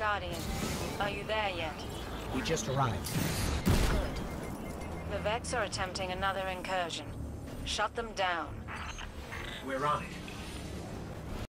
Guardian. Are you there yet? We just arrived. Good. The Vex are attempting another incursion. Shut them down. We're on it.